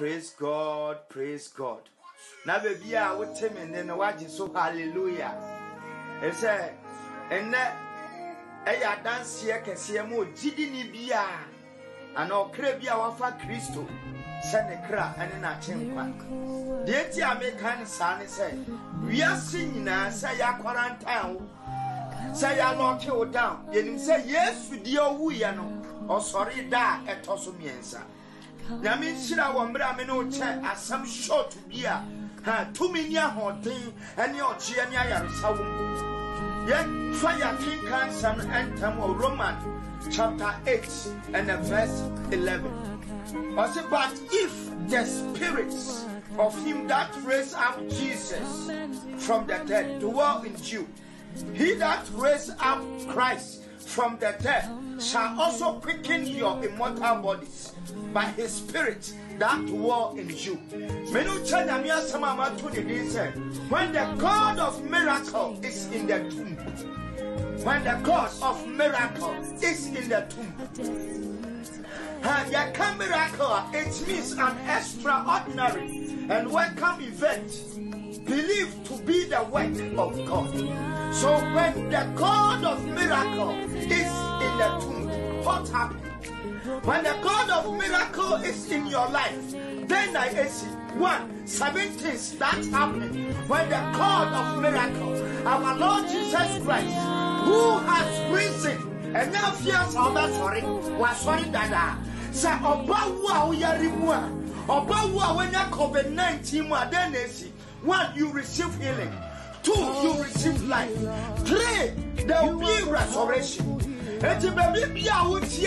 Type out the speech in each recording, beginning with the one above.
praise god praise god. Na baabi a wote me ne no wagye so hallelujah. Ɛsɛ ɛnɛ ɛyɛ adanseɛ kɛseɛ ma ogyidini bi a anaa ɔkra bi a wafa kristo sɛ ne kra ɛne n'akye nkwa. Deɛ ti a meka ne saa ne sɛ wiase nyinaa sɛ yɛakwarantan wo sɛ yɛalɔke wo down. Yɛnim sɛ yesu deɛ ɔwuiɛ no ɔsɔre da a ɛtɔ so mmiɛnsa nyame nhyira wɔ mmerɛ a me ne wo kyɛ asɛm short bi a tumi ne ahoɔden ne ɔkyeɛ ne ayaresa wɔ mu yɛfa yɛakenka nsɛm ɛntɛm wɔ roman chapter 8 and verse 11 ɔse but if the spirits of him that raised up jesus from the dead dwell in you he that raised up christ from the dead shall also quicken your immortal bodies by his spirit that war in you. When the God of miracle is in the tomb when the God of miracle is in the tomb yɛka miracle it means an extraordinary and welcome event believed to be the work of God. So when the God of miracle is in the tomb, what happened? When the God of miracle is in your life, then I see one, seven things that happen when the God of miracle, our Lord Jesus Christ, who has risen, and now fears that sorry, was sorry that uh, sɛ ɔba wo a woyare mu a ɔba wo a woanya covid-19 mu a dɛn na one you receive healing. Two you receive life. Three there will be restoration. Eti baabi bi a wotie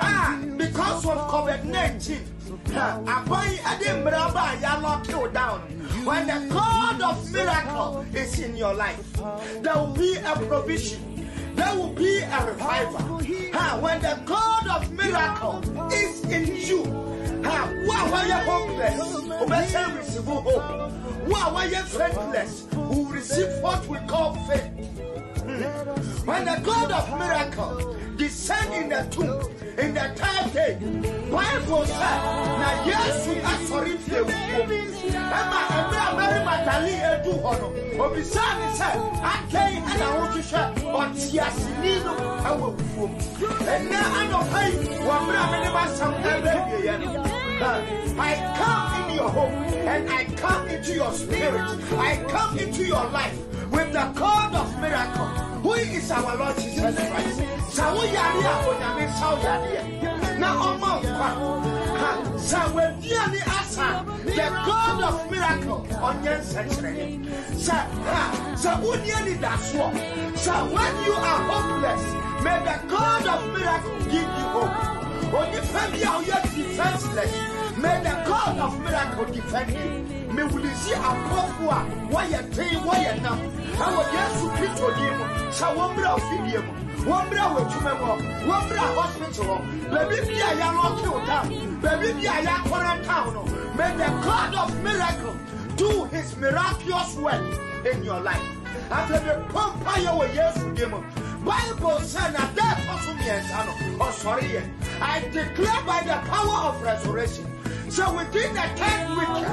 ah because of covid-19 aban ɛde mmerɛ ba a yɛalɔke wo down. When the god of miracle is in your life there will be a provision. There will be a revival. Ha, when the God of miracle is in you, are you hopeless? Obey receive hope. Why are you faithless? Who receive what we call faith. Hmm. When the God of miracle descend in the tomb in the third day, Bible said, "Na Yesu asori fie wuo." Ɛma ɛmɛ Mary Magdalene edu hɔ no, obisaa ne sɛ, "Atɛn ɛna wohwehwɛ ɔteaseni no ɛwɔ wuo mu." Ɛnɛ anɔpa yi, wɔ mmerɛ a mene m'asɛm ɛbɛ awieeɛ no, uh, I come in your home and I come into your spirit. I come into your life with the God of miracle, who is our Lord Jesus Christ. Sa the God of miracle ɔnyɛ nsɛnkyerɛnne. Sɛ ha, sɛ wonni anidasoɔ, sɛ when you are hopeless, may the God of miracle give you hope. Onipa bi a ɔyɛ defenseless, may the God of miracle defend you. mewulisi apɔfo a wɔyɛ ten wɔyɛ nam ɛwɔ yesu kristo din mu sɛ wɔmmra afidie mu wɔmmra wɔ adwuma mu hɔ wɔmmra hospital hɔ baabi bi a yɛalɔke wo tam baabi bi a yɛakɔrantaw no may the god of miracle do his miraculous work in your life. Afei mepɔ mpayɛ wɔ yesu din mu bible sɛ na da ɛtɔ so mmiɛnsa no ɔsɔreyɛ i declare by the power of resurrection so within the third week,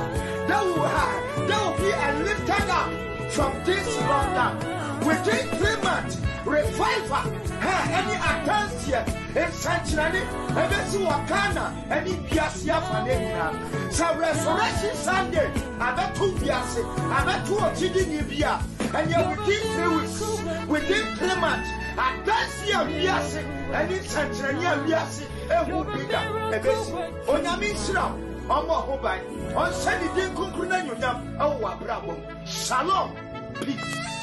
there will, have, there will be a lifted up from this lockdown. Within three months, revival, ha, any attempts eh, eh, here, essentially, every wakana, any biasia fanina. So resurrection Sunday, I bet two biasi, bet two of Bia, and yet within three weeks, within three months, I don't see a biasi, any essentially a biasi, ehu bida, ebesi, onyame nhyira wo ɔmmɔ ho ban ɔnhyɛ ne din kronkron no anuonyam ɛwɔ w'abrabɔ mu shalom peace